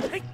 Hey!